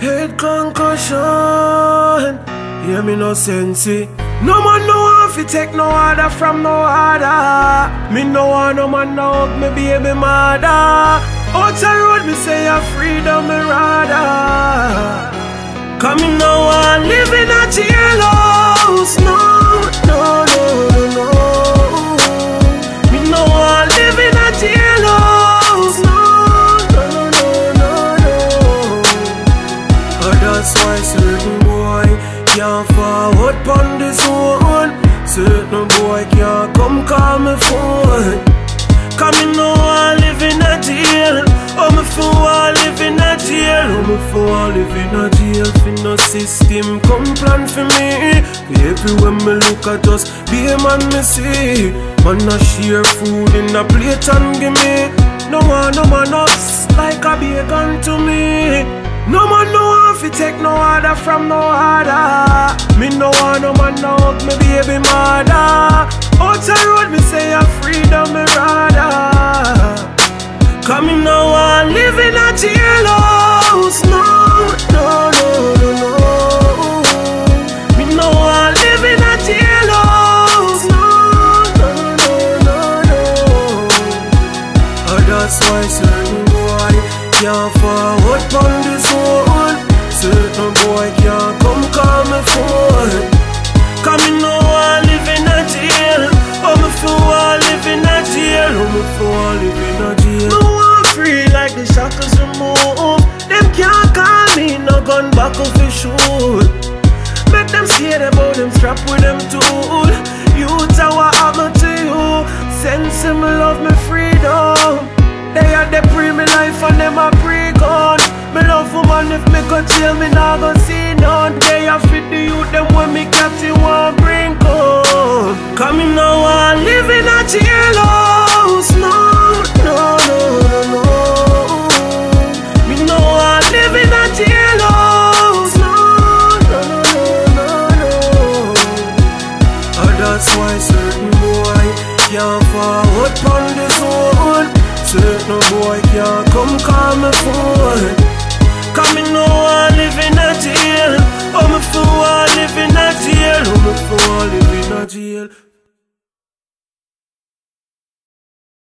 Head concussion. Hear me no sensey. No man no want fi take no order from no other. Me no want no man no hug me baby mother. Out the road me say a freedom me rather. Come me no want live forward pon this one. Certain boy can't come call me phone. Come me know I live in a jail. Oh, me feel I live in a jail. Oh, me feel I live in a jail. For no system come plan for me. Everywhere me look at us, be a man me see. Man a share food in a plate and give me. No one, no man ups like a bacon to me. No man no want fi take no order from no other. No hug me baby mother. Out the road me say a freedom me rather. Come me no want live in a jailhouse. No, no, no, no, no. Me no want live in a jailhouse. No, no, no, no, no. Oh, that's why certain boy can't forward pon this one. Certain boy can't come call me. Gun buckle for shoot. Make them scared about them strap with them tool. You tell what happen to you. Sense him love me freedom. They are the pre me life and them a pre gun. Me love woman if me go jail me nah go see none. They are fit the youth them when me captain That's why certain boy Can't forward on this own Certain boy can't come call me phone Come me know I live in a jail. Oh me fool I live in a jail. Oh me fool I live in a jail.